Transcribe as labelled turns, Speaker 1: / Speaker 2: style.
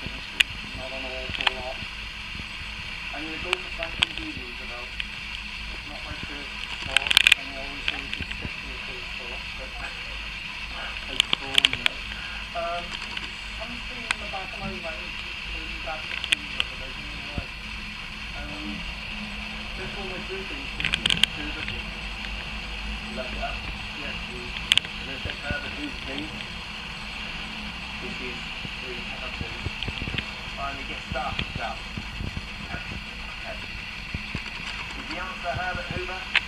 Speaker 1: History. not an awful lot. I'm going to go for Franklin. Roosevelt. It's not my first thought, and I always say you should first thought, but I now. Um, something in the back of my mind keeps me back to Caesar, but I don't know why. Um, just all my three things
Speaker 2: up.
Speaker 1: Yes,
Speaker 2: then take Herbert Hoover, please. This is three penalties. Finally get started. Okay. Is answer Herbert Hoover?